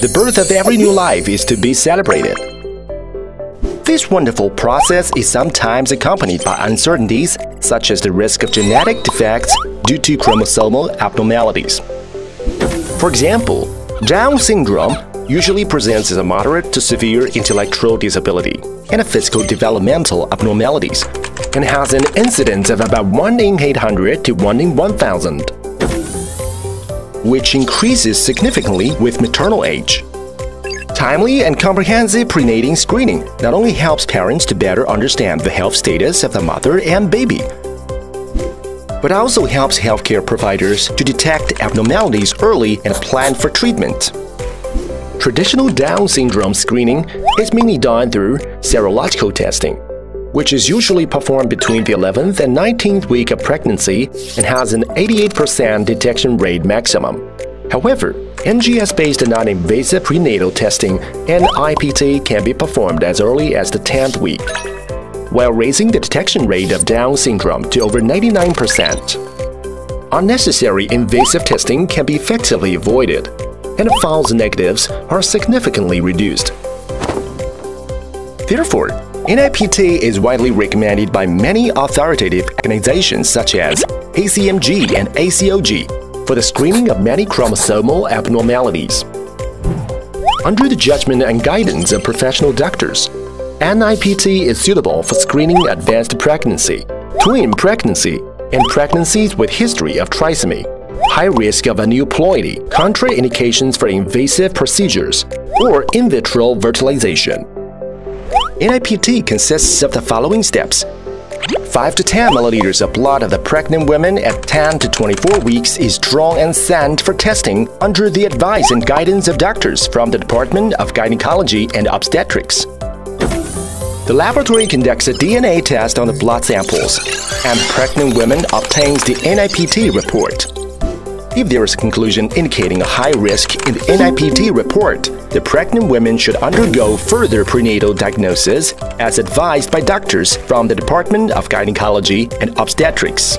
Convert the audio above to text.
The birth of every new life is to be celebrated. This wonderful process is sometimes accompanied by uncertainties, such as the risk of genetic defects due to chromosomal abnormalities. For example, Down syndrome usually presents as a moderate to severe intellectual disability and a physical developmental abnormalities, and has an incidence of about 1 in 800 to 1 in 1000 which increases significantly with maternal age. Timely and comprehensive prenatal screening not only helps parents to better understand the health status of the mother and baby, but also helps healthcare providers to detect abnormalities early and plan for treatment. Traditional Down syndrome screening is mainly done through serological testing which is usually performed between the 11th and 19th week of pregnancy and has an 88% detection rate maximum. However, NGS-based non-invasive prenatal testing NIPT can be performed as early as the 10th week, while raising the detection rate of Down syndrome to over 99%. Unnecessary invasive testing can be effectively avoided, and false negatives are significantly reduced. Therefore, NIPT is widely recommended by many authoritative organizations such as ACMG and ACOG for the screening of many chromosomal abnormalities. Under the judgment and guidance of professional doctors, NIPT is suitable for screening advanced pregnancy, twin pregnancy, and pregnancies with history of trisomy, high risk of aneuploidy, contraindications for invasive procedures, or in vitro fertilization. NIPT consists of the following steps. 5 to 10 milliliters of blood of the pregnant women at 10 to 24 weeks is drawn and sent for testing under the advice and guidance of doctors from the Department of Gynecology and Obstetrics. The laboratory conducts a DNA test on the blood samples, and pregnant women obtains the NIPT report. If there is a conclusion indicating a high risk in the NIPT report, the pregnant women should undergo further prenatal diagnosis as advised by doctors from the Department of Gynecology and Obstetrics.